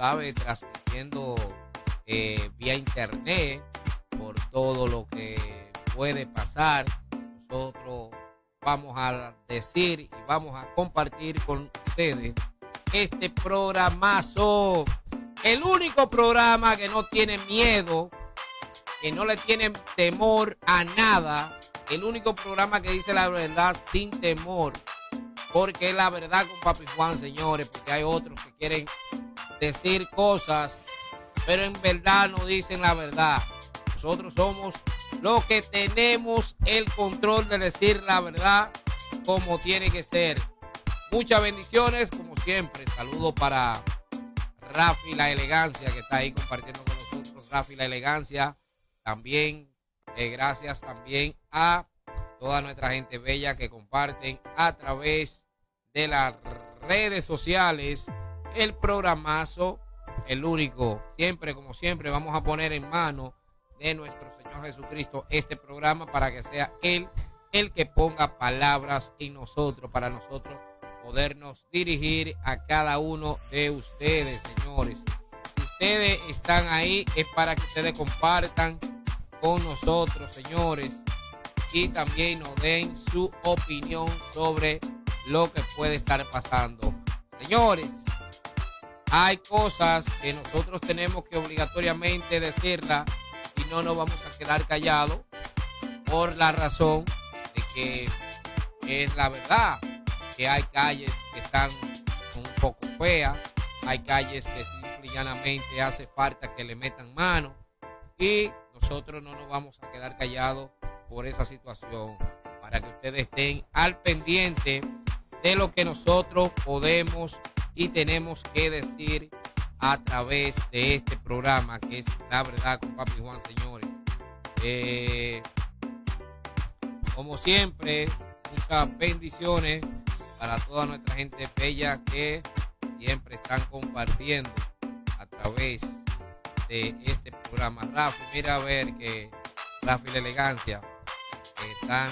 sabes, transmitiendo eh, vía internet por todo lo que puede pasar. Nosotros vamos a decir y vamos a compartir con ustedes este programazo. El único programa que no tiene miedo, que no le tiene temor a nada. El único programa que dice la verdad sin temor. Porque es la verdad con Papi Juan, señores. Porque hay otros que quieren decir cosas, pero en verdad no dicen la verdad. Nosotros somos los que tenemos el control de decir la verdad como tiene que ser. Muchas bendiciones, como siempre. Saludo para Rafi La Elegancia, que está ahí compartiendo con nosotros. Rafi La Elegancia. También, eh, gracias también a toda nuestra gente bella que comparten a través de las redes sociales el programazo, el único. Siempre, como siempre, vamos a poner en mano de nuestro Señor Jesucristo este programa para que sea Él el que ponga palabras en nosotros, para nosotros podernos dirigir a cada uno de ustedes, señores. Si ustedes están ahí, es para que ustedes compartan con nosotros, señores, y también nos den su opinión sobre lo que puede estar pasando. Señores, hay cosas que nosotros tenemos que obligatoriamente decirla y no nos vamos a quedar callados por la razón de que es la verdad que hay calles que están un poco feas, hay calles que simple y llanamente hace falta que le metan mano y nosotros no nos vamos a quedar callados por esa situación. Para que ustedes estén al pendiente de lo que nosotros podemos y tenemos que decir a través de este programa que es La Verdad con Papi Juan, señores. Como siempre, muchas bendiciones para toda nuestra gente bella que siempre están compartiendo a través de este programa. Rafa, mira a ver que Rafa y la elegancia están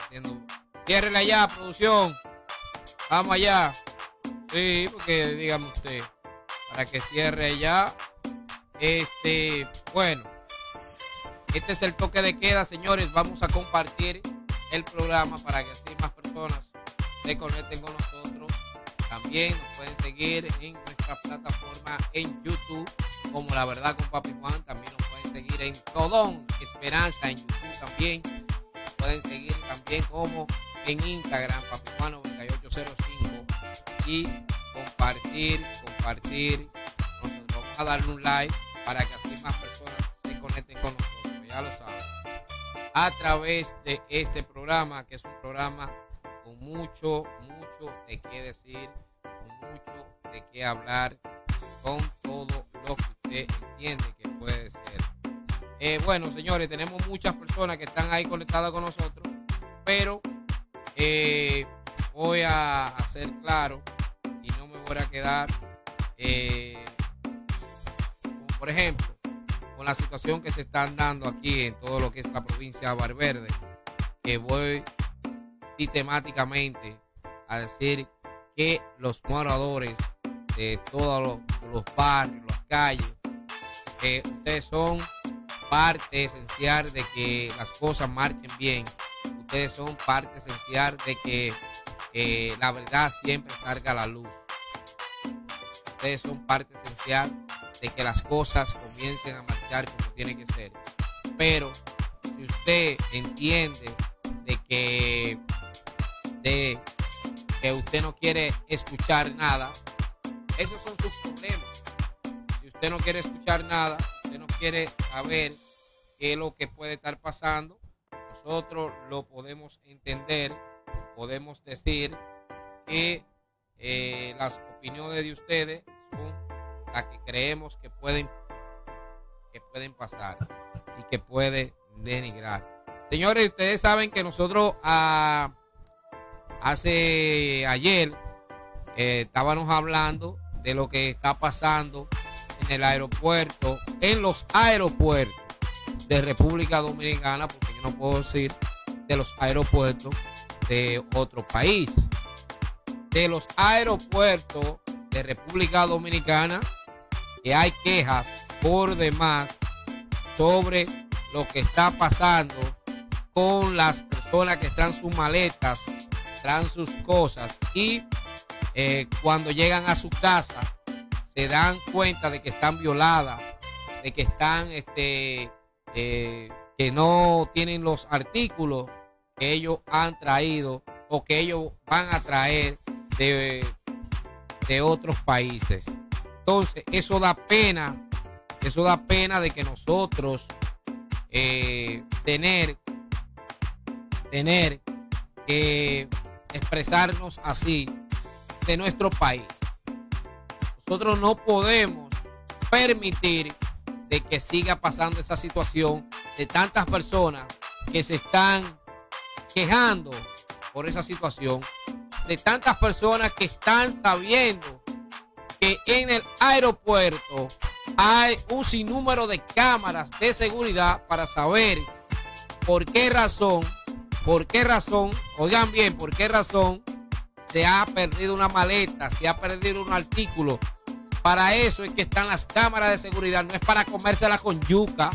haciendo. Ciérrele allá, producción. Vamos allá. Sí, porque dígame usted, para que cierre ya. Este, bueno, este es el toque de queda, señores. Vamos a compartir el programa para que así más personas se conecten con nosotros. También nos pueden seguir en nuestra plataforma en YouTube, como La Verdad con Papi Juan. También nos pueden seguir en Todón Esperanza en YouTube también. Nos pueden seguir también como en Instagram, Papi Juan 9805. Y compartir, compartir. Nosotros vamos a darle un like para que así más personas se conecten con nosotros. Ya lo saben. A través de este programa, que es un programa con mucho, mucho de qué decir, con mucho de qué hablar, con todo lo que usted entiende que puede ser. Eh, bueno, señores, tenemos muchas personas que están ahí conectadas con nosotros, pero eh, voy a hacer claro y no me voy a quedar, eh, por ejemplo, con la situación que se están dando aquí en todo lo que es la provincia de Valverde, que voy sistemáticamente a decir que los moradores de todos los, los barrios, las calles, ustedes son parte esencial de que las cosas marchen bien. Ustedes son parte esencial de que eh, la verdad siempre salga a la luz. Ustedes son parte esencial de que las cosas comiencen a marchar como tiene que ser. Pero si usted entiende de que de que usted no quiere escuchar nada, esos son sus problemas. Si usted no quiere escuchar nada, usted no quiere saber qué es lo que puede estar pasando, nosotros lo podemos entender, podemos decir que eh, las opiniones de ustedes son las que creemos que pueden, que pueden pasar y que puede denigrar. Señores, ustedes saben que nosotros ah, hace ayer eh, estábamos hablando de lo que está pasando en el aeropuerto, en los aeropuertos de República Dominicana, porque yo no puedo decir de los aeropuertos de otro país. De los aeropuertos de República Dominicana, que hay quejas por demás sobre lo que está pasando con las personas que están sus maletas, traen sus cosas y eh, cuando llegan a su casa se dan cuenta de que están violadas, de que están, este, eh, que no tienen los artículos que ellos han traído o que ellos van a traer de, de otros países. Entonces, eso da pena, eso da pena de que nosotros eh, tener, tener que expresarnos así de nuestro país. Nosotros no podemos permitir de que siga pasando esa situación de tantas personas que se están quejando por esa situación, de tantas personas que están sabiendo que en el aeropuerto hay un sinnúmero de cámaras de seguridad para saber por qué razón, por qué razón, oigan bien, por qué razón se ha perdido una maleta, se ha perdido un artículo. Para eso es que están las cámaras de seguridad, no es para comérsela con yuca,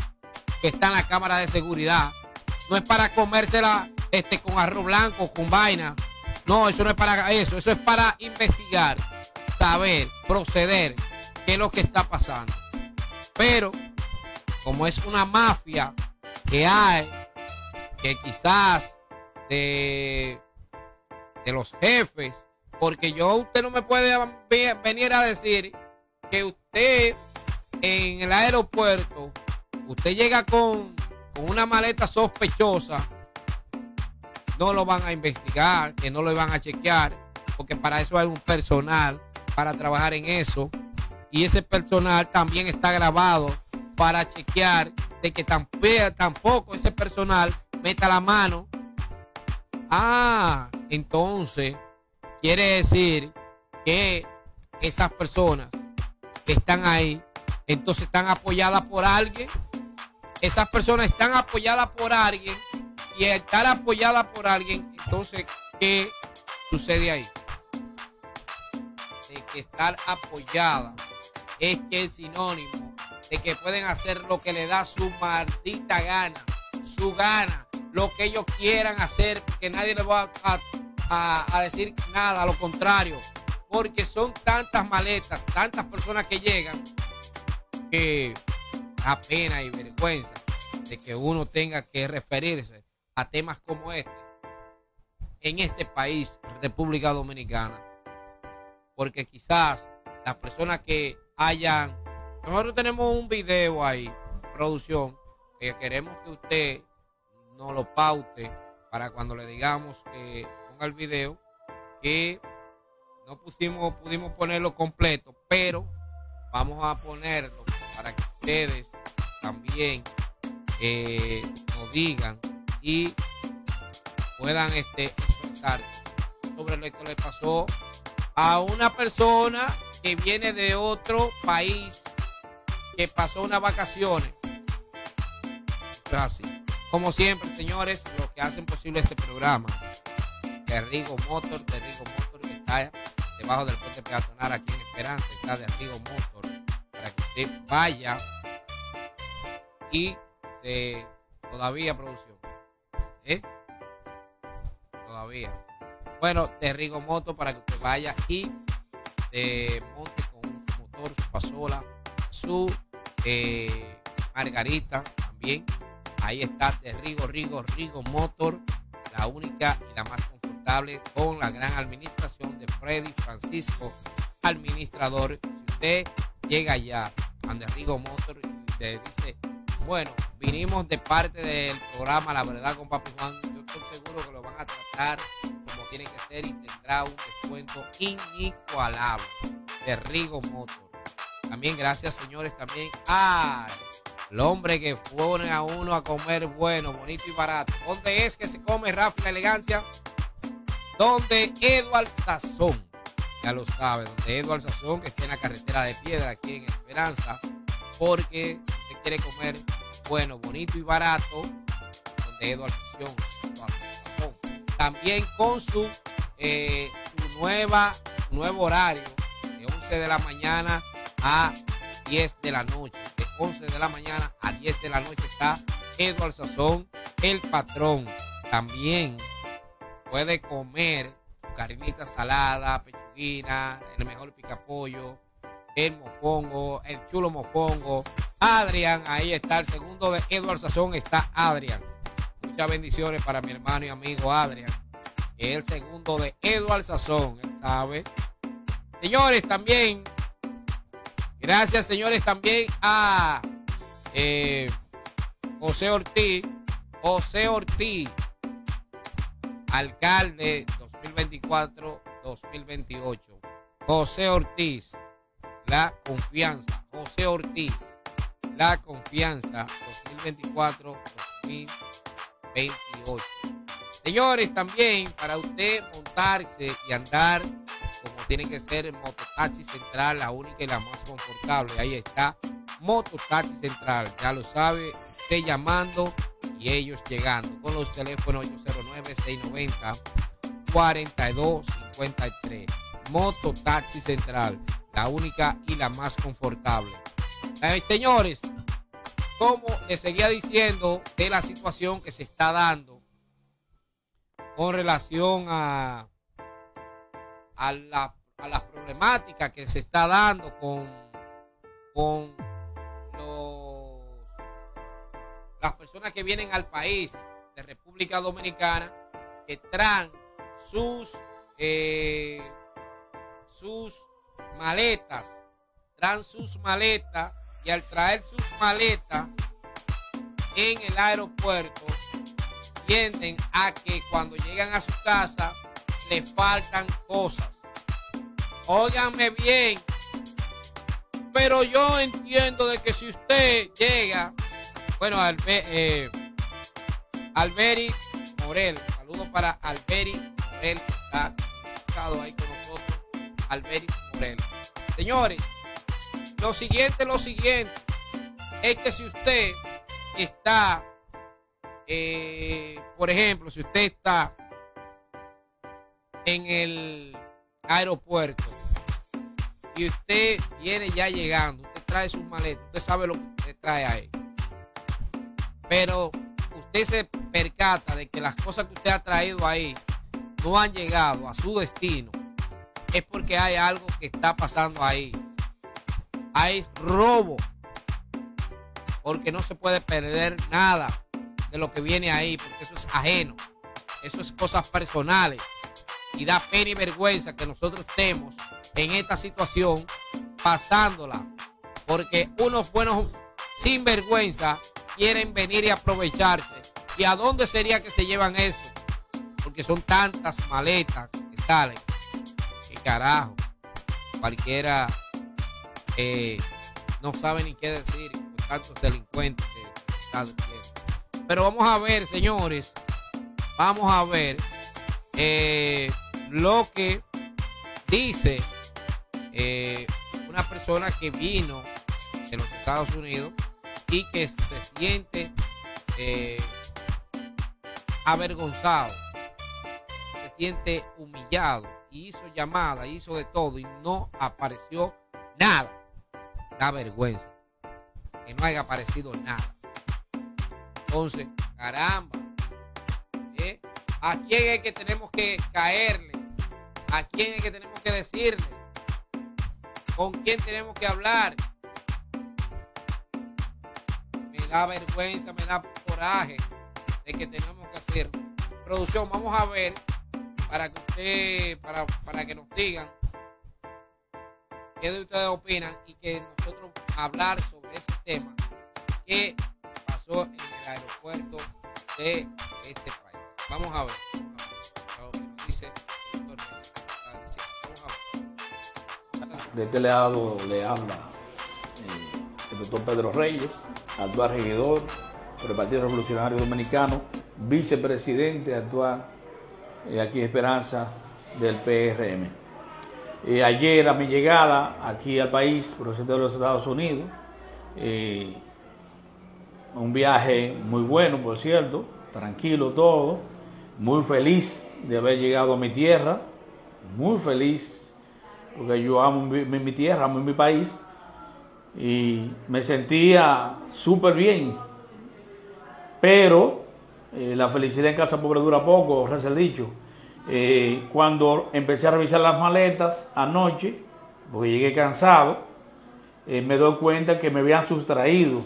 que están las cámaras de seguridad, no es para comérsela este, con arroz blanco, con vaina. No, eso no es para eso, eso es para investigar, saber, proceder, qué es lo que está pasando. Pero, como es una mafia que hay, que quizás de de los jefes, porque yo usted no me puede venir a decir que usted en el aeropuerto, usted llega con, con una maleta sospechosa, no lo van a investigar, que no lo van a chequear, porque para eso hay un personal para trabajar en eso. Y ese personal también está grabado para chequear de que tampoco ese personal meta la mano. Ah, entonces, quiere decir que esas personas que están ahí, entonces están apoyadas por alguien. Esas personas están apoyadas por alguien y estar apoyadas por alguien, entonces, ¿qué sucede ahí? De que estar apoyada es que es sinónimo de que pueden hacer lo que le da su maldita gana, su gana, lo que ellos quieran hacer, que nadie les va a a, decir nada, a lo contrario, porque son tantas maletas, tantas personas que llegan, que da pena y vergüenza de que uno tenga que referirse a temas como este en este país, República Dominicana. Porque quizás las personas que hayan... Nosotros tenemos un video ahí, producción, que queremos que usted nos lo paute para cuando le digamos que al video que no pusimos, pudimos ponerlo completo, pero vamos a ponerlo para que ustedes también eh, nos digan y puedan este, expresar sobre lo que le pasó a una persona que viene de otro país que pasó unas vacaciones. Así. Como siempre, señores, los que hacen posible este programa de Rigo Motor, de Rigo Motor que está debajo del puente peatonal aquí en Esperanza, está de Rigo Motor, para que usted vaya y se todavía producción. ¿Eh? Todavía. Bueno, de Rigo Motor para que usted vaya y se monte con su motor, su pasola, su eh, margarita también. Ahí está de Rigo, Rigo, Rigo Motor, la única y la más con la gran administración de Freddy Francisco, administrador. Si usted llega ya a Rigo Motor usted dice, bueno, vinimos de parte del programa La Verdad con Papi Juan, yo estoy seguro que lo van a tratar como tiene que ser y tendrá un descuento inigualable de Rigo Motor. También gracias, señores, también al hombre que pone a uno a comer bueno, bonito y barato. ¿Dónde es que se come Rafa la elegancia? donde Eduard Sazón, ya lo sabe, donde Eduard Sazón, que está en la carretera de piedra aquí en Esperanza, porque quiere comer bueno, bonito y barato, donde Eduard Sazón, también con su, eh, su nueva, nuevo horario, de 11 de la mañana a 10 de la noche. De 11 de la mañana a 10 de la noche está Eduardo Sazón, el patrón. También puede comer carnita salada, pechuguina, el mejor picapollo, el mofongo, el chulo mofongo. Adrián, ahí está el segundo de Eduardo Sazón, está Adrián. Muchas bendiciones para mi hermano y amigo Adrián. El segundo de Eduardo Sazón, él sabe. Señores, también, gracias señores también a eh, José Ortiz, José Ortiz, alcalde 2024-2028. José Ortiz, la confianza. José Ortiz, la confianza 2024-2028. Señores, también para usted montarse y andar como tiene que ser Mototaxi Central, la única y la más confortable. Ahí está Mototaxi Central. Ya lo sabe, usted llamando y ellos llegando con los teléfonos 809-690-4253. Mototaxi Central, la única y la más confortable. Eh, señores, como les seguía diciendo de la situación que se está dando con relación a, a, la, a las problemáticas que se está dando con, con los, las personas que vienen al país de República Dominicana que traen sus, eh, sus maletas, traen sus maletas al traer sus maletas en el aeropuerto tienden a que cuando llegan a su casa le faltan cosas. Óiganme bien, pero yo entiendo de que si usted llega, bueno, Albe, eh, Alberi Morel, saludo para Alberi Morel, que está ahí con nosotros, Alberi Morel. Señores, lo siguiente, lo siguiente, es que si usted está eh, por ejemplo, si usted está en el aeropuerto y usted viene ya llegando, usted trae sus maletas, usted sabe lo que usted trae ahí. Pero usted se percata de que las cosas que usted ha traído ahí no han llegado a su destino. Es porque hay algo que está pasando ahí. Hay robo. Porque no se puede perder nada de lo que viene ahí, porque eso es ajeno, eso es cosas personales. Y da pena y vergüenza que nosotros estemos en esta situación pasándola, porque unos buenos sinvergüenza quieren venir y aprovecharse. ¿Y a dónde sería que se llevan eso? Porque son tantas maletas que salen. Que carajo, cualquiera no sabe ni qué decir con tantos delincuentes pero vamos a ver, señores, vamos a ver eh, lo que dice eh, una persona que vino de los Estados Unidos y que se siente eh, avergonzado, se siente humillado, y hizo llamada, hizo de todo y no apareció nada. Da vergüenza que no haya aparecido nada. Entonces, caramba, ¿eh? ¿a quién es que tenemos que caerle? ¿A quién es que tenemos que decirle? ¿Con quién tenemos que hablar? Me da vergüenza, me da coraje de que tenemos que hacer. Producción, vamos a ver para que usted, para, para que nos digan qué de ustedes opinan y que nosotros hablar sobre ese tema. ¿Qué pasó en aeropuerto de este país. Vamos a ver. De este lado le habla eh, el doctor Pedro Reyes, actual regidor por el Partido Revolucionario Dominicano, vicepresidente actual eh, aquí Esperanza del PRM. Eh, ayer a mi llegada aquí al país, procedente de los Estados Unidos, un viaje muy bueno, por cierto, tranquilo todo, muy feliz de haber llegado a mi tierra, muy feliz, porque yo amo mi, tierra, amo mi país, y me sentía súper bien. Pero eh, la felicidad en casa pobre dura poco, reza el dicho. Eh, cuando empecé a revisar las maletas anoche, porque llegué cansado, eh, me doy cuenta que me habían sustraído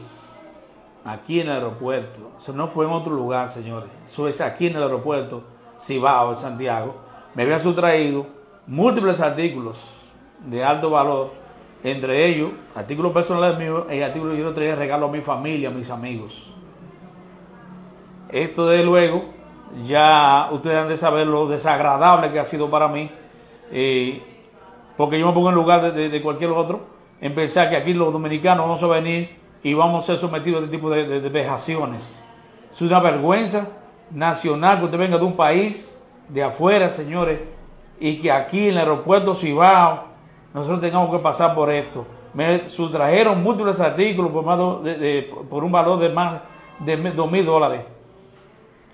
aquí en el aeropuerto. Eso no fue en otro lugar, señores. Eso es aquí en el aeropuerto, Cibao, en Santiago. Me habían sustraído múltiples artículos de alto valor, entre ellos artículos personales míos y artículos que yo traía regalo a mi familia, a mis amigos. Esto de luego, ya ustedes han de saber lo desagradable que ha sido para mí, porque yo me pongo en lugar de, cualquier otro, en pensar que aquí los dominicanos vamos a venir y vamos a ser sometidos a este tipo de, de vejaciones. Es una vergüenza nacional que usted venga de un país de afuera, señores, y que aquí en el aeropuerto Cibao nosotros tengamos que pasar por esto. Me sustrajeron múltiples artículos por, más por un valor de más de dos mil dólares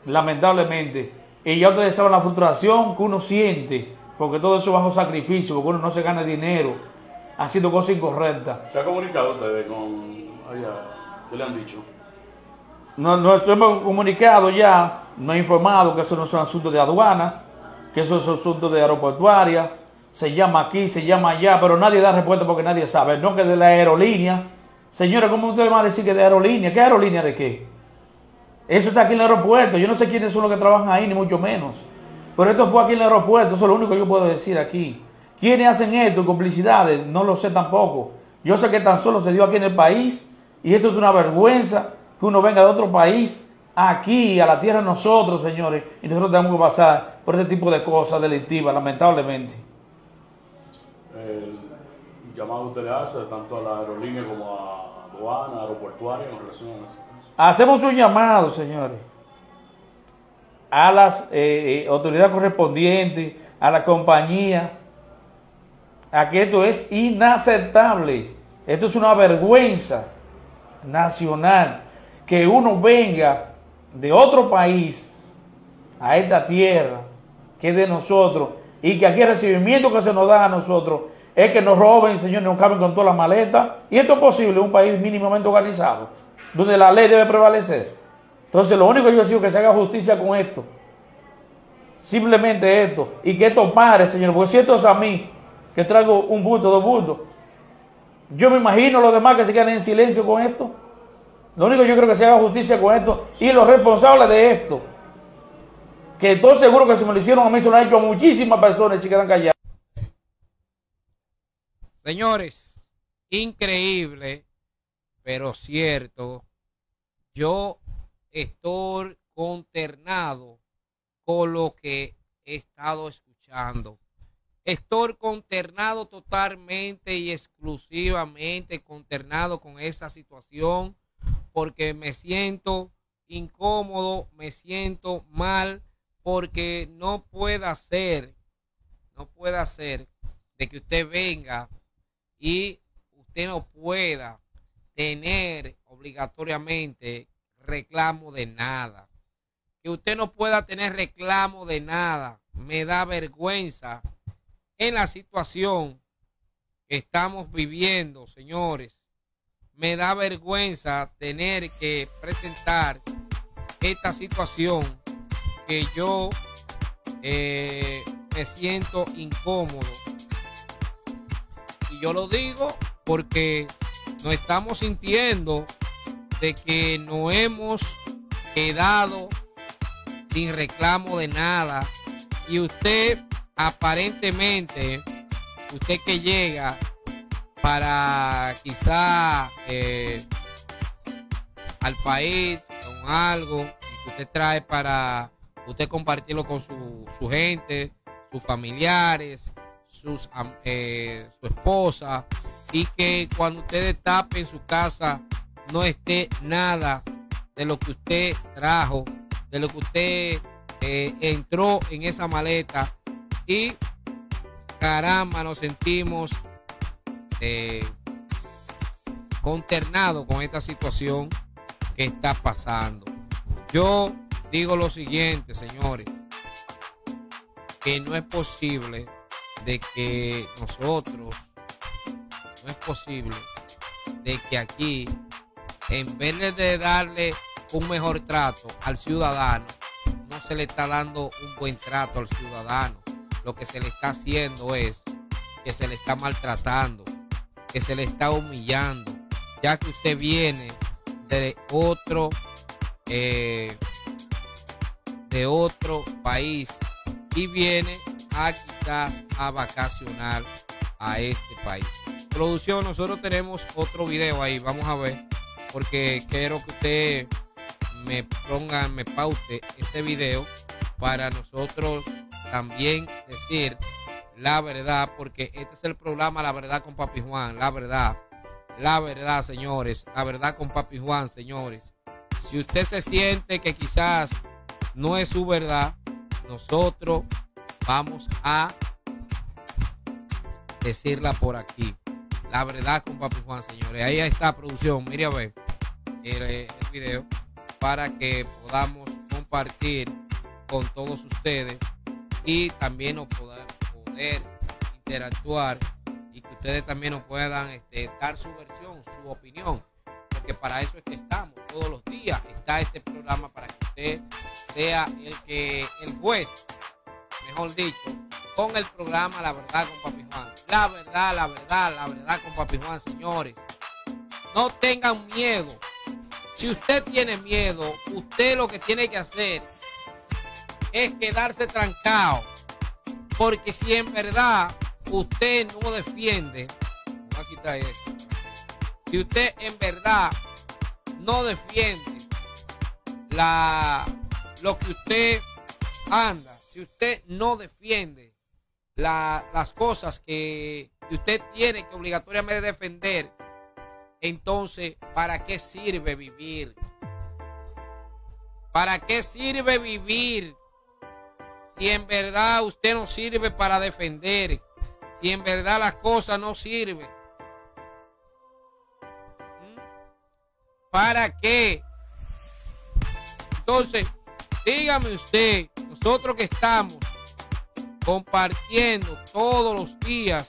lamentablemente. Y ya ustedes saben la frustración que uno siente, porque todo eso bajo sacrificio, porque uno no se gana dinero haciendo cosas incorrectas. ¿Se ha comunicado ustedes con ¿Qué le han dicho? No, nos hemos comunicado ya, nos ha informado que eso no son asuntos de aduana, que eso son asuntos de aeroportuaria, se llama aquí, se llama allá, pero nadie da respuesta porque nadie sabe, no que de la aerolínea. Señora, ¿cómo ustedes van a decir que de aerolínea? ¿Qué aerolínea de qué? Eso está aquí en el aeropuerto. Yo no sé quiénes son los que trabajan ahí, ni mucho menos. Pero esto fue aquí en el aeropuerto. Eso es lo único que yo puedo decir aquí. ¿Quiénes hacen esto? Complicidades. No lo sé tampoco. Yo sé que tan solo se dio aquí en el país. Y esto es una vergüenza que uno venga de otro país aquí, a la tierra de nosotros, señores. Y nosotros tenemos que pasar por este tipo de cosas delictivas, lamentablemente. El llamado usted le hace tanto a la aerolínea como a aduana, aeroportuaria, con relación a eso. Hacemos un llamado, señores, a las eh, eh, autoridades correspondientes, a la compañía, a que esto es inaceptable. Esto es una vergüenza nacional que uno venga de otro país a esta tierra que es de nosotros y que aquí el recibimiento que se nos da a nosotros es que nos roben, señores, nos caben con toda la maleta. Y esto es posible en un país mínimamente organizado donde la ley debe prevalecer. Entonces, lo único que yo digo es que se haga justicia con esto. Simplemente esto. Y que esto pare, Señor. Porque si esto es a mí, que traigo un bulto, dos bultos, yo me imagino los demás que se quedan en silencio con esto. Lo único que yo creo que se haga justicia con esto. Y los responsables de esto, que estoy seguro que se me lo hicieron a mí, se lo han hecho a muchísimas personas y quedan calladas. Señores, increíble pero cierto, yo estoy consternado con lo que he estado escuchando. Estoy consternado totalmente y exclusivamente consternado con esta situación porque me siento incómodo, me siento mal porque no puede ser, no puede ser de que usted venga y usted no pueda tener obligatoriamente reclamo de nada. Que usted no pueda tener reclamo de nada. Me da vergüenza en la situación que estamos viviendo, señores. Me da vergüenza tener que presentar esta situación que yo eh, me siento incómodo. Y yo lo digo porque nos estamos sintiendo de que no hemos quedado sin reclamo de nada. Y usted aparentemente, usted que llega para quizá eh, al país con algo que usted trae para usted compartirlo con su, su gente, sus familiares, eh, su esposa, y que cuando usted tape en su casa no esté nada de lo que usted trajo, de lo que usted eh, entró en esa maleta y caramba nos sentimos eh, consternados con esta situación que está pasando. Yo digo lo siguiente, señores, que no es posible de que nosotros es posible de que aquí, en vez de darle un mejor trato al ciudadano, no se le está dando un buen trato al ciudadano. Lo que se le está haciendo es que se le está maltratando, que se le está humillando, ya que usted viene de otro eh, de otro país y viene a quizás a vacacionar a este país. Producción, nosotros tenemos otro video ahí, vamos a ver, porque quiero que usted me ponga, me paute ese video para nosotros también decir la verdad, porque este es el programa La Verdad con Papi Juan, la verdad, la verdad, señores, la verdad con Papi Juan, señores. Si usted se siente que quizás no es su verdad, nosotros vamos a decirla por aquí. La verdad con Papi Juan, señores. Ahí está producción. Mire a ver el, el video para que podamos compartir con todos ustedes y también nos poder, poder interactuar y que ustedes también nos puedan este, dar su versión, su opinión, porque para eso es que estamos todos los días. Está este programa para que usted sea el que el juez, mejor dicho, con el programa La Verdad con Papi Juan. La verdad, la verdad, la verdad con Papi Juan, señores. No tengan miedo. Si usted tiene miedo, usted lo que tiene que hacer es quedarse trancado. Porque si en verdad usted no defiende, voy a quitar esto. Si usted en verdad no defiende la, lo que usted anda, si usted no defiende la, las cosas que, usted tiene que obligatoriamente defender, entonces, ¿para qué sirve vivir? ¿Para qué sirve vivir? Si en verdad usted no sirve para defender, si en verdad las cosas no sirven. ¿Mm? ¿Para qué? Entonces, dígame usted, nosotros que estamos compartiendo todos los días,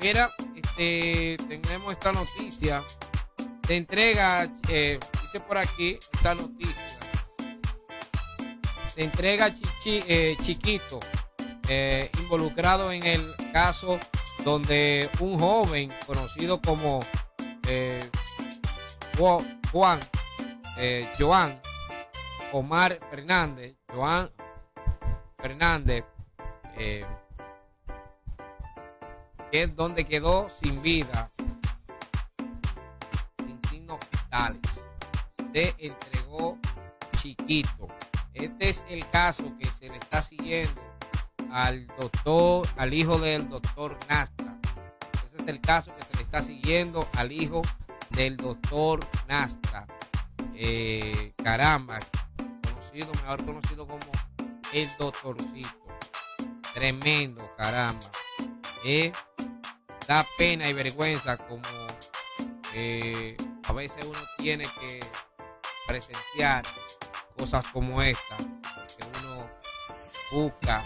mira, este, tenemos esta noticia, se entrega, eh, dice por aquí esta noticia, se entrega chichi, eh, chiquito, eh, involucrado en el caso donde un joven conocido como Juan, Joan Omar Fernández, Joan Fernández, eh, es donde quedó sin vida, sin signos vitales. Se entregó chiquito. Este es el caso que se le está siguiendo al doctor, al hijo del doctor Nastra. Ese es el caso que se le está siguiendo al hijo del doctor Nastra. Eh, caramba, conocido, mejor conocido como el doctorcito. Tremendo, caramba. Eh, da pena y vergüenza como eh, a veces uno tiene que presenciar cosas como esta, que uno busca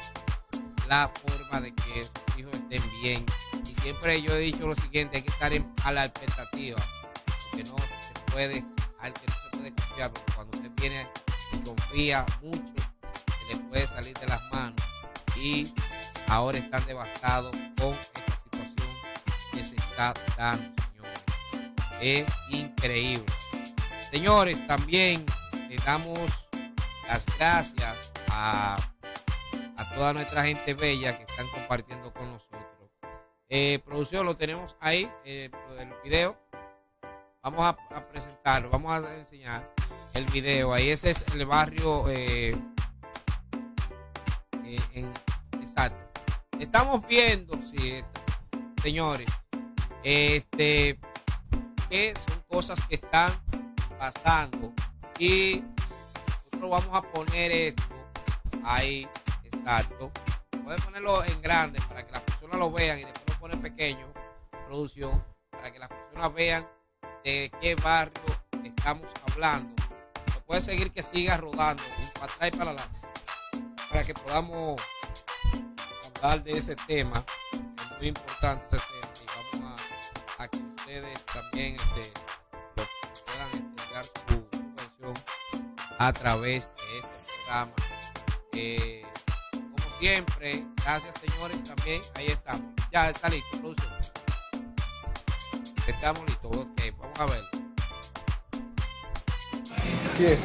la forma de que sus hijos estén bien. Y siempre yo he dicho lo siguiente, hay que estar en, a la expectativa, porque no se puede, al que no se puede confiar, porque cuando usted viene y confía mucho, puede salir de las manos. Y ahora están devastados con esta situación que se está dando, señores. Es increíble. Señores, también le damos las gracias a, a toda nuestra gente bella que están compartiendo con nosotros. Eh, producción, lo tenemos ahí, eh, el video. Vamos a, a, presentarlo, vamos a enseñar el video. Ahí ese es el barrio eh, exacto. Estamos viendo, sí, señores, este, que son cosas que están pasando y nosotros vamos a poner esto ahí, exacto. Puede ponerlo en grande para que las personas lo vean y después lo pone pequeño, producción, para que las personas vean de qué barrio estamos hablando. Puede seguir que siga rodando, para atrás y para adelante, para que podamos hablar de ese tema. Es muy importante ese tema y vamos a, que usted ustedes también este, puedan explicar su, su a través de este programa. Eh, como siempre, gracias señores también. Ahí estamos. Ya está listo, producción. Estamos listos. Ok, vamos a ver. ¿Qué?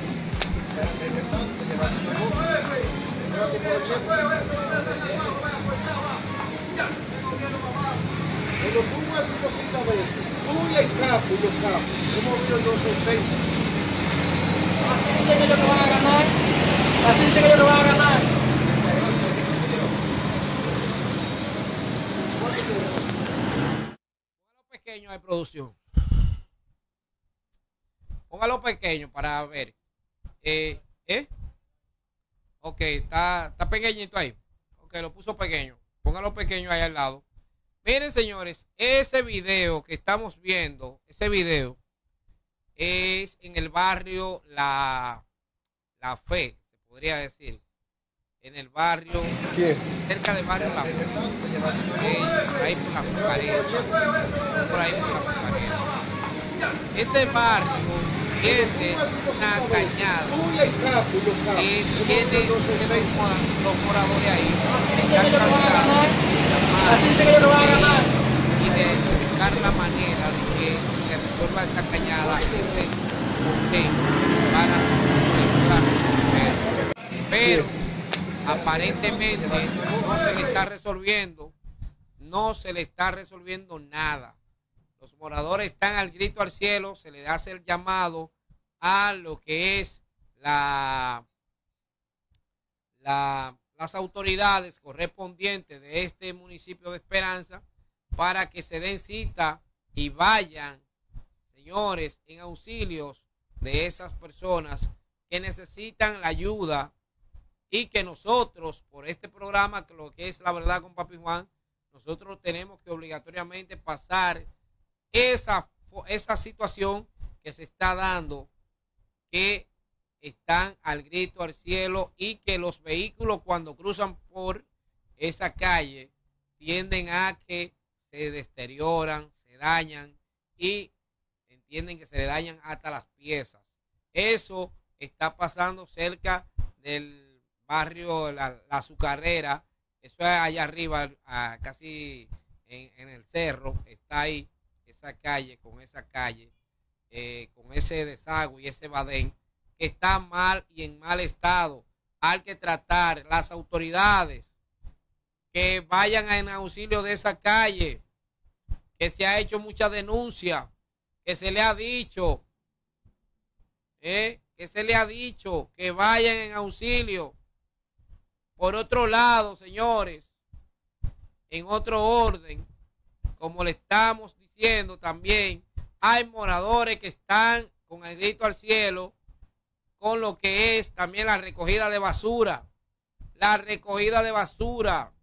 Cuando tú mueves una cosita de eso, tú y el capo y los capos, hemos visto los 70. Así dice que ellos no van a ganar. Así dice que ellos no van a ganar. Póngalo pequeño de producción. Póngalo pequeño para ver. Eh, ¿eh? Ok, está, está pequeñito ahí. Ok, lo puso pequeño. Póngalo pequeño ahí al lado. Miren, señores, ese video que estamos viendo, ese video, es en el barrio La, la Fe, se podría decir. En el barrio, ¿Qué? cerca del barrio La Fe. Por ahí por la. Por ahí por la. Este barrio tiene una cañada y tiene los 70. los los moradores ahí. Así dice que no van a ganar. Y de buscar la manera de que se resuelva esa cañada, ese porqué para resolver. Pero aparentemente no se le está resolviendo, no se le está resolviendo nada. Los moradores están al grito al cielo, se le hace el llamado a lo que es la, la- las autoridades correspondientes de este municipio de Esperanza para que se den cita y vayan, señores, en auxilios de esas personas que necesitan la ayuda y que nosotros, por este programa, que lo que es la verdad con Papi Juan, nosotros tenemos que obligatoriamente pasar esa, esa situación que se está dando, que están al grito al cielo y que los vehículos cuando cruzan por esa calle tienden a que se deterioran, se dañan y entienden que se le dañan hasta las piezas. Eso está pasando cerca del barrio La, la Azucarera, eso es allá arriba, ah, casi en, en el cerro, está ahí esa calle, con esa calle, eh, con ese desagüe y ese badén, que está mal y en mal estado. Hay que tratar las autoridades que vayan en auxilio de esa calle, que se ha hecho mucha denuncia, que se le ha dicho, eh, que se le ha dicho que vayan en auxilio. Por otro lado, señores, en otro orden, como le estamos diciendo también, hay moradores que están con el grito al cielo, con lo que es también la recogida de basura. La recogida de basura,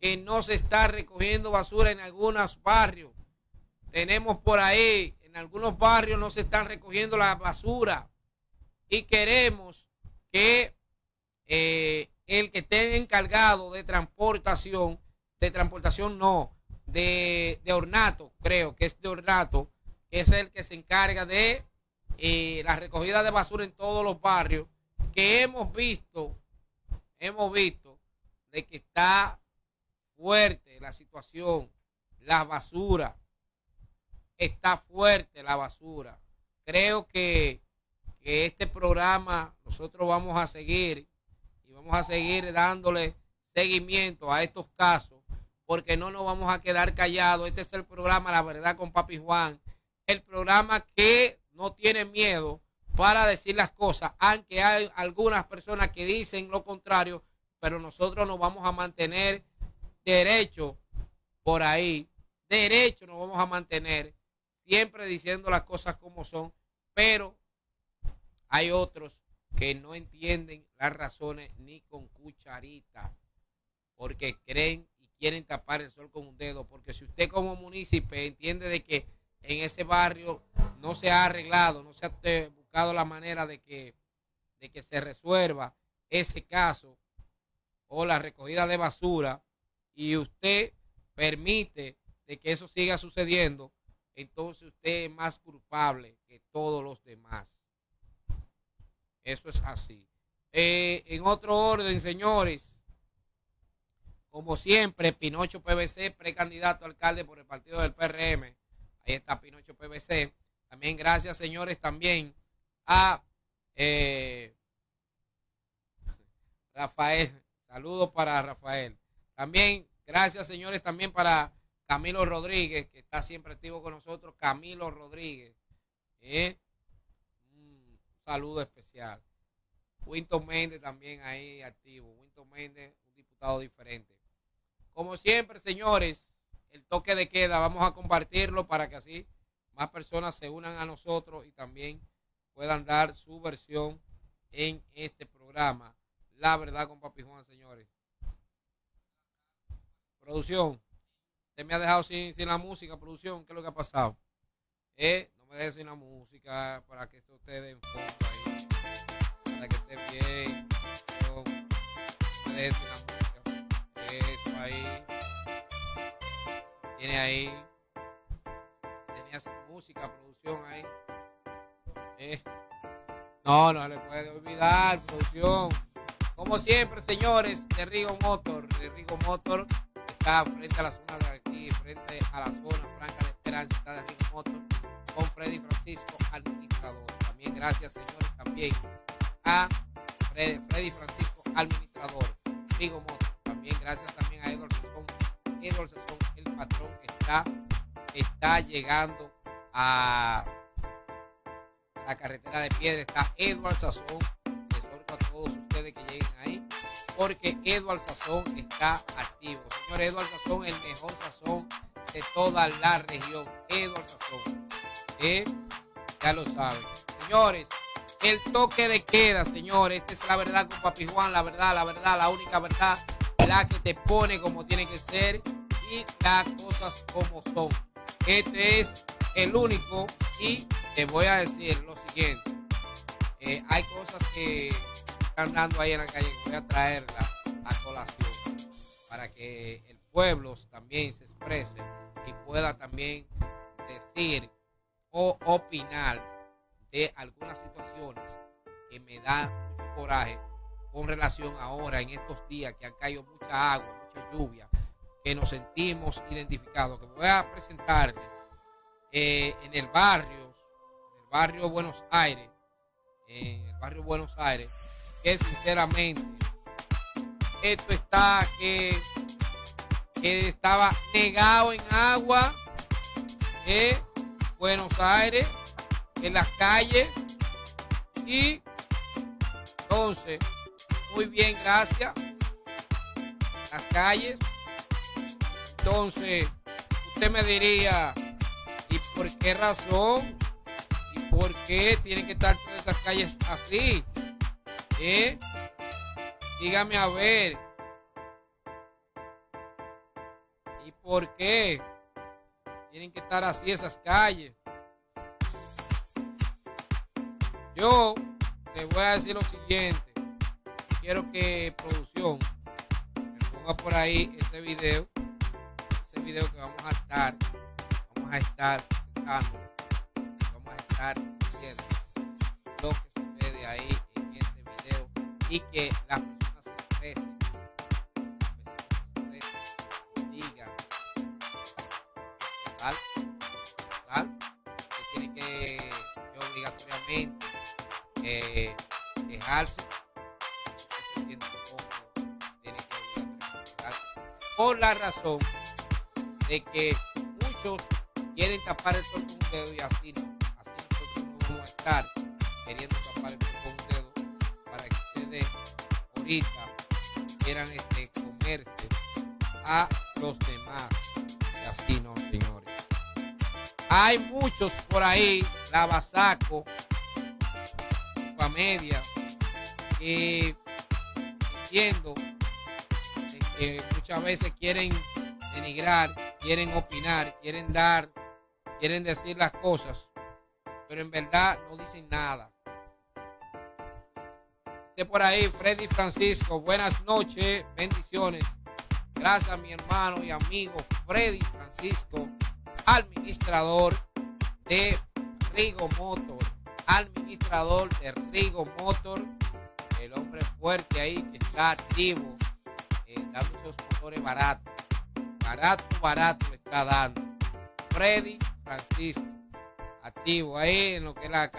que no se está recogiendo basura en algunos barrios. Tenemos por ahí, en algunos barrios no se están recogiendo la basura. Y queremos que eh, el que esté encargado de transportación, de transportación no, de, de ornato, creo que es de ornato, es el que se encarga de eh, la recogida de basura en todos los barrios, que hemos visto, hemos visto de que está fuerte la situación, la basura, está fuerte la basura. Creo que, que este programa nosotros vamos a seguir y vamos a seguir dándole seguimiento a estos casos porque no nos vamos a quedar callados. Este es el programa La Verdad con Papi Juan, el programa que no tiene miedo para decir las cosas, aunque hay algunas personas que dicen lo contrario, pero nosotros nos vamos a mantener derecho por ahí, derecho nos vamos a mantener, siempre diciendo las cosas como son, pero hay otros que no entienden las razones ni con cucharita, porque creen quieren tapar el sol con un dedo, porque si usted como municipio entiende de que en ese barrio no se ha arreglado, no se ha eh, buscado la manera de que, de que se resuelva ese caso o la recogida de basura y usted permite de que eso siga sucediendo, entonces usted es más culpable que todos los demás. Eso es así. Eh, en otro orden, señores, como siempre, Pinocho PVC, precandidato alcalde por el partido del PRM. Ahí está Pinocho PVC. También gracias, señores, también a eh, Rafael. Saludos para Rafael. También gracias, señores, también para Camilo Rodríguez, que está siempre activo con nosotros. Camilo Rodríguez. ¿eh? Un saludo especial. Winton Méndez también ahí activo. Winton Méndez, un diputado diferente. Como siempre, señores, el toque de queda, vamos a compartirlo para que así más personas se unan a nosotros y también puedan dar su versión en este programa. La verdad con Papi Juan, señores. Producción. Usted me ha dejado sin, sin la música, producción. ¿Qué es lo que ha pasado? Eh, no me deje sin la música para que esto esté en fondo ahí. Para que esté bien. No me deje sin la música. Ahí. Tiene ahí. Tenía música, producción ahí. Eh. No, no le puede olvidar, producción. Como siempre, señores, de Rigo Motor, de Rigo Motor, está frente a la zona de aquí, frente a la zona franca de Esperanza, está de Rigo Motor, con Freddy Francisco, administrador. También gracias, señores, también a Freddy, Freddy Francisco, administrador, Rigo Motor. También gracias también Edward Sazón, el patrón que está, está llegando a la carretera de piedra, está Edward Sazón, orco a todos ustedes que lleguen ahí, porque Edward Sazón está activo. Señor Edward Sazón, el mejor sazón de toda la región. Edward Sazón. ¿Eh? Ya lo saben. Señores, el toque de queda, señores. Esta es la verdad con Papi Juan, la verdad, la verdad, la única verdad, la que te pone como tiene que ser y las cosas como son. Este es el único y te voy a decir lo siguiente. Eh, hay cosas que están dando ahí en la calle que voy a traerla a colación para que el pueblo también se exprese y pueda también decir o opinar de algunas situaciones que me da mucho coraje con relación ahora en estos días que han caído mucha agua, mucha lluvia, que nos sentimos identificados, que voy a presentarle eh, en el barrio, el barrio Buenos Aires, en el barrio Buenos Aires, que sinceramente esto está que, que estaba negado en agua en Buenos Aires, en las calles y entonces, muy bien, gracias. Las calles. Entonces, usted me diría, ¿y por qué razón? ¿Y por qué tienen que estar todas esas calles así? ¿Eh? Dígame a ver. ¿Y por qué tienen que estar así esas calles? Yo te voy a decir lo siguiente. Quiero que producción me ponga por ahí ese video. Ese video que vamos a estar. Vamos a estar presentando. Vamos a estar diciendo lo que sucede ahí en ese video y que las personas se expresen. Las personas se expresen, digan. ¿Tal? ¿Tal? Usted tiene que, que obligatoriamente eh, quejarse. La razón de que muchos quieren tapar el sol un dedo y así no. Así nosotros no vamos a estar queriendo tapar el sol dedo para que ustedes ahorita quieran este, comerse a los demás. Y así no, señores. Hay muchos por ahí, la basaco, media, que entiendo que muchas veces quieren denigrar, quieren opinar, quieren dar, quieren decir las cosas, pero en verdad no dicen nada. Dice por ahí Freddy Francisco, buenas noches, bendiciones. Gracias a mi hermano y amigo Freddy Francisco, administrador de Rigo Motor, administrador de Rigo Motor, el hombre fuerte ahí que está activo, eh, dando baratos. Barato, barato le está dando. Freddy Francisco, activo ahí en lo que es la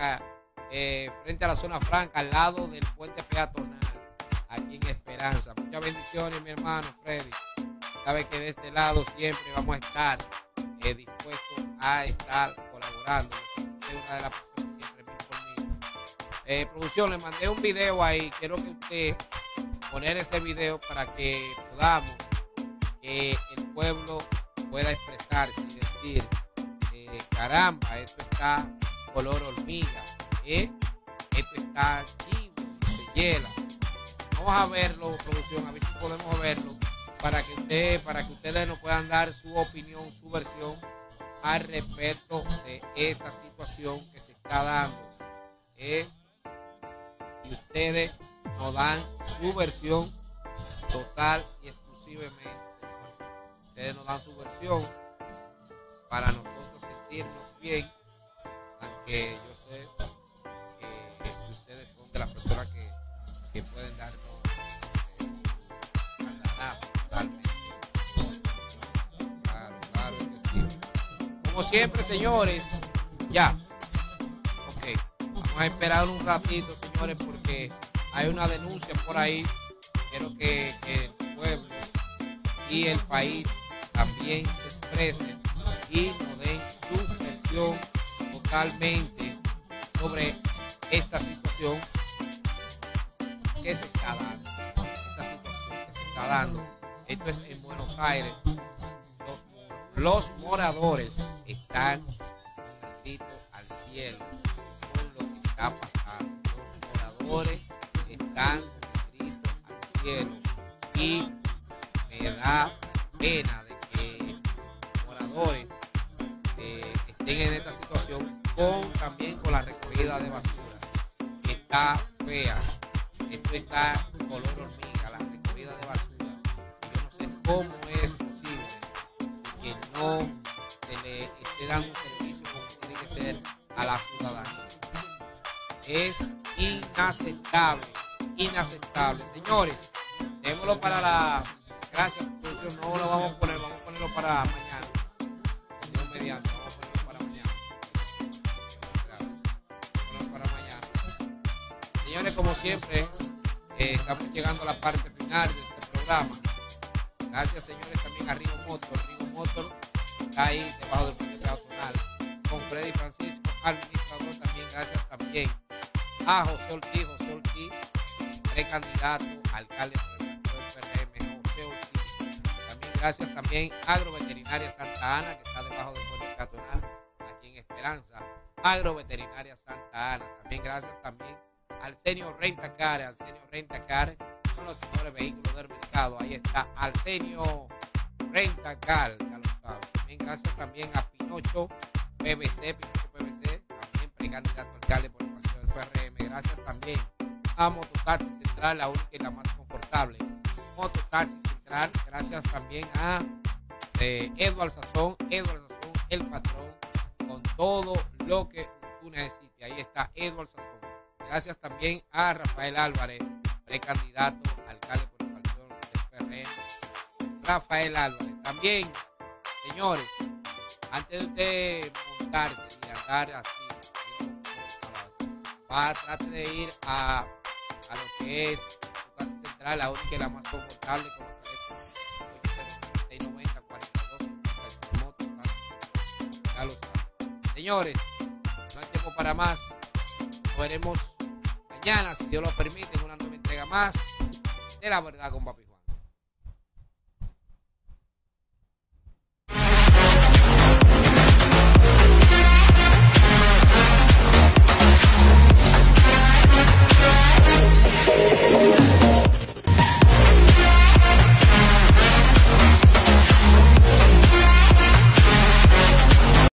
eh, frente a la zona franca, al lado del puente peatonal, aquí en Esperanza. Muchas bendiciones, mi hermano Freddy. Sabe que de este lado siempre vamos a estar eh, dispuestos a estar colaborando. Es una de las personas siempre mil conmigo. Eh, producción, le mandé un video ahí. Quiero que usted poner ese video para que podamos el pueblo pueda expresarse y decir, eh, caramba, esto está color hormiga, ¿eh? esto está chivo, se hiela. Vamos a verlo, producción, a ver si podemos verlo para que usted, para que ustedes nos puedan dar su opinión, su versión al respecto de esta situación que se está dando. ¿eh? Y ustedes nos dan su versión total y exclusivamente. Ustedes nos dan su versión para nosotros sentirnos bien, aunque yo sé que ustedes son de las personas que, que pueden darnos eh, totalmente. Claro, claro que. Como siempre, señores, ya. Ok, vamos a esperar un ratito, señores, porque hay una denuncia por ahí. Quiero que el pueblo y el país también se expresen y nos den su versión totalmente sobre esta situación que se está dando. Esta situación que se está dando. Esto es en Buenos Aires. Los, los moradores están al cielo con lo que está pasando. Los moradores están al cielo y me da pena con también con la recogida de basura. Está fea. Esto está color hormiga la recogida de basura. Y yo no sé cómo es posible que no se le esté dando servicio como tiene que ser a la ciudadanía. Es inaceptable inaceptable. Señores démoslo para la gracias no lo vamos a poner vamos a ponerlo para como siempre eh, estamos llegando a la parte final de este programa gracias señores también a Rigo Motor Rigo Motor está ahí debajo del puente peatonal con Freddy Francisco administrador también gracias también a José Ortiz José Ortiz precandidato alcalde por el PRM, José Ortiz. También gracias también Agroveterinaria Santa Ana, que está debajo del puente peatonal, aquí en Esperanza. Agroveterinaria Santa Ana. También gracias también señor Rentacar, señor Rentacar, son los mejores vehículos del mercado. Ahí está, señor Rentacar, ya lo saben. También gracias también a Pinocho PVC, Pinocho PVC, también precandidato alcalde por el partido del PRM. Gracias también a Mototaxi Central, la única y la más confortable. Mototaxi Central, gracias también a eh, Sazón, Edward Sazón, el patrón, con todo lo que tú necesites. Ahí está Edward Sazón. Gracias también a Rafael Álvarez, precandidato alcalde por el partido del PRM. Rafael Álvarez. También, señores, antes de usted montarse y andar así, tratar de ir a, a lo que es su central, la única y la más confortable con los teléfonos 690 42 motos, ya lo saben. Señores, no hay tiempo para más. Nos veremos mañana, si Dios lo permite, en una nueva entrega más de la verdad con papi.